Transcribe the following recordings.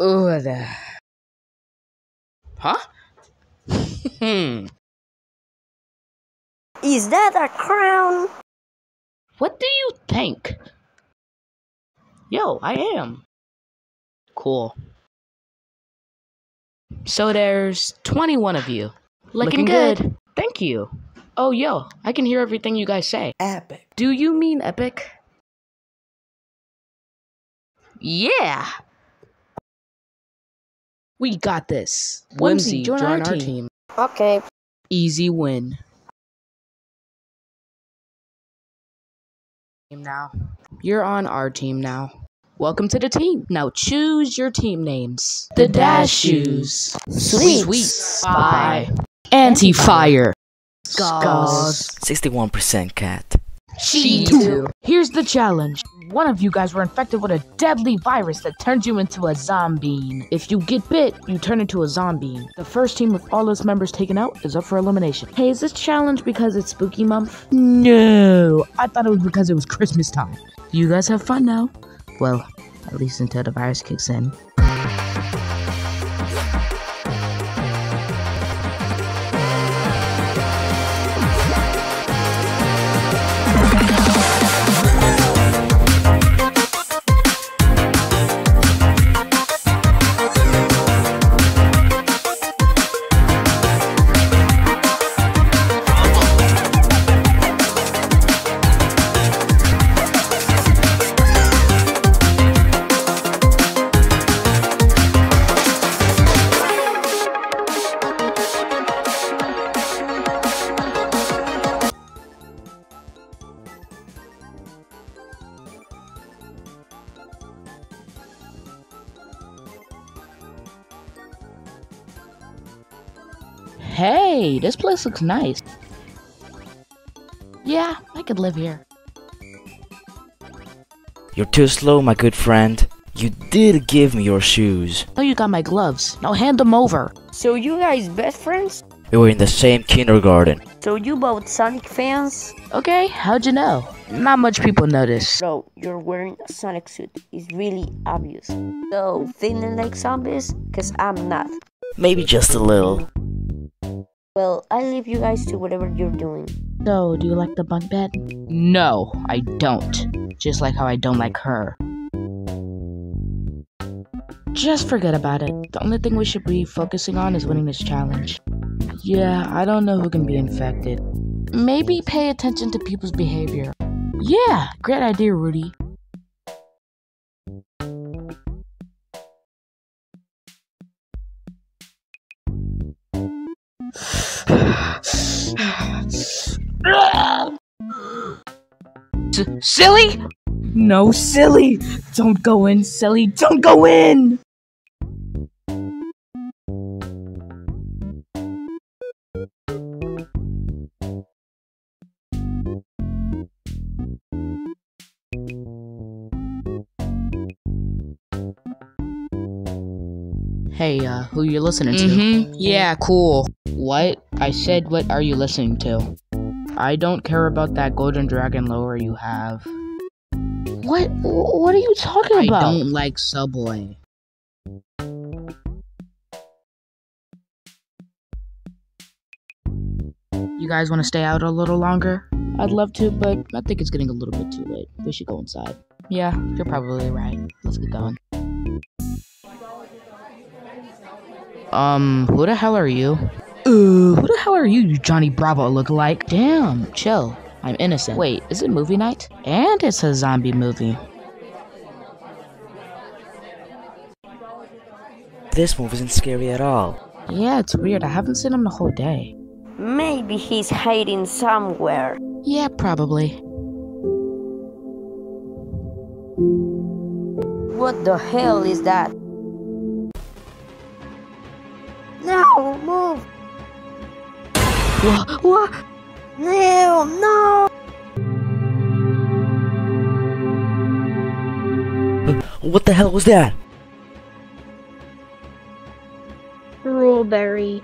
Ugh. Huh? Hmm. Is that a crown? What do you think? Yo, I am. Cool. So there's 21 of you. Looking, good. Thank you. Oh, yo, I can hear everything you guys say. Epic. Do you mean epic? Yeah. We got this. Whimsy, join, our, team. Okay. Easy win. Now, you're on our team now. Welcome to the team. Now choose your team names. The Dash Shoes. Sweet. Sweet Spy. Anti-Fire. Skulls. 61% cat. She too. Here's the challenge. One of you guys were infected with a deadly virus that turns you into a zombie. If you get bit, you turn into a zombie. The first team with all its members taken out is up for elimination. Hey, is this challenge because it's spooky month? No, I thought it was because it was Christmas time. You guys have fun now. Well, at least until the virus kicks in. Hey, this place looks nice. Yeah, I could live here. You're too slow, my good friend. You did give me your shoes. Oh, you got my gloves. Now hand them over. So you guys best friends? We were in the same kindergarten. So you both Sonic fans? Okay, how'd you know? Not much people notice. Bro, you're wearing a Sonic suit. It's really obvious. So, feeling like zombies? Cause I'm not. Maybe just a little. Well, I leave you guys to whatever you're doing. So, do you like the bunk bed? No, I don't. Just like how I don't like her. Just forget about it. The only thing we should be focusing on is winning this challenge. Yeah, I don't know who can be infected. Maybe pay attention to people's behavior. Yeah, great idea, Rudy. Silly? No, silly! Don't go in, silly! Don't go in! Hey, uh, who you listening to? Mm-hmm. Yeah, cool. What? I said, what are you listening to? I don't care about that golden dragon lower you have. What? What are you talking about? I don't like Subway. You guys want to stay out a little longer? I'd love to, but I think it's getting a little bit too late. We should go inside. Yeah, you're probably right. Let's get going. Um, who the hell are you? Uh, who the hell are you, you Johnny Bravo look like? Damn, chill. I'm innocent. Wait, is it movie night? And it's a zombie movie. This move isn't scary at all. Yeah, it's weird. I haven't seen him the whole day. Maybe he's hiding somewhere. Yeah, probably. What the hell is that? No, move! What? What? No, no! What the hell was that? Ruleberry.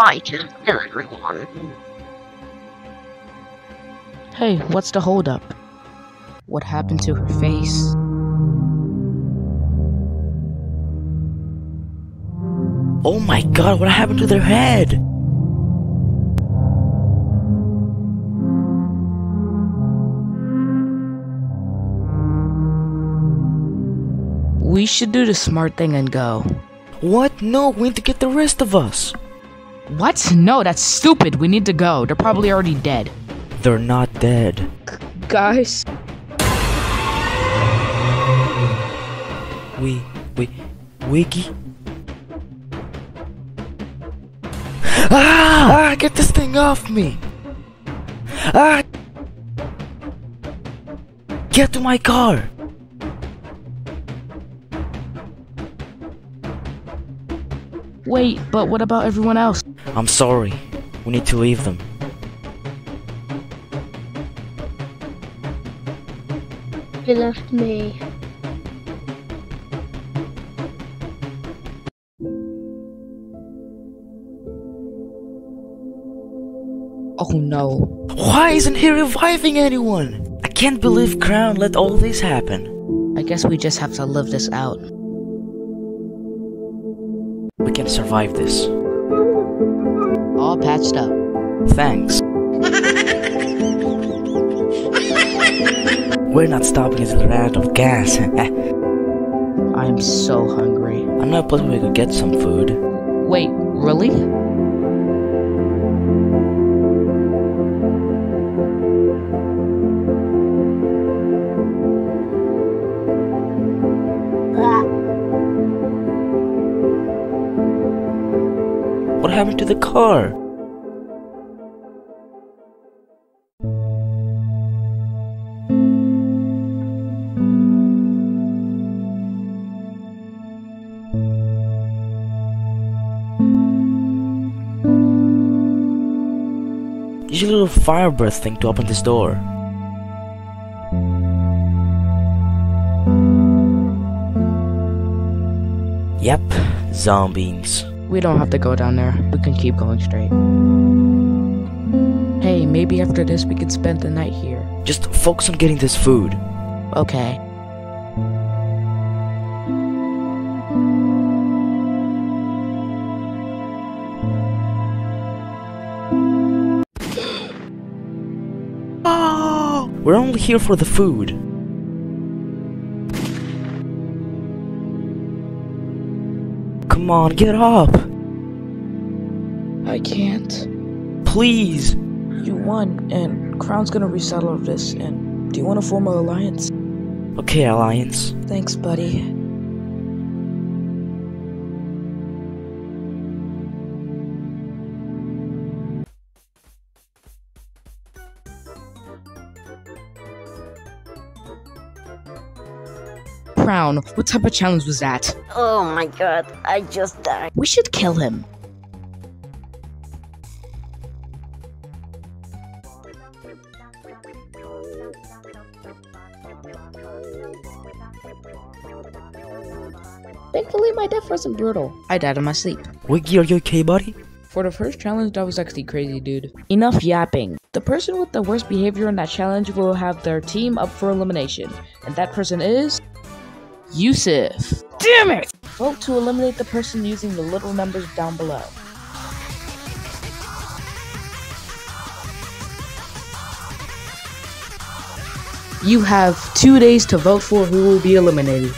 Kill everyone. Hey, what's the holdup? What happened to her face? Oh my god, what happened to their head? We should do the smart thing and go. What? No, we need to get the rest of us. What? No, that's stupid. We need to go. They're probably already dead. They're not dead. Guys. We, we, Wiggy? Ah! ah! Get this thing off me! Ah! Get to my car! Wait, but what about everyone else? I'm sorry. We need to leave them. He left me. Oh no. Why isn't he reviving anyone? I can't believe Crown let all this happen. I guess we just have to live this out. We can survive this. All patched up. Thanks. We're not stopping until we're out of gas. I am so hungry. I know a place where we could get some food. Wait, really? What happened to the car? Use a little fire breath thing to open this door. Yep, zombies. We don't have to go down there. We can keep going straight. Hey, maybe after this we can spend the night here. Just focus on getting this food. Okay. Oh, we're only here for the food. Come on, get up. I can't. Please. You won, and Crown's gonna resettle this. And do you want to form an alliance? Okay, Alliance. Thanks, buddy. Crown, what type of challenge was that? Oh my god, I just died. We should kill him. Thankfully, my death wasn't brutal. I died in my sleep. Wiggy, are you okay, buddy? For the first challenge, that was actually crazy, dude. Enough yapping. The person with the worst behavior in that challenge will have their team up for elimination. And that person is... Yusuf. Damn it! Vote to eliminate the person using the little numbers down below. You have two days to vote for who will be eliminated.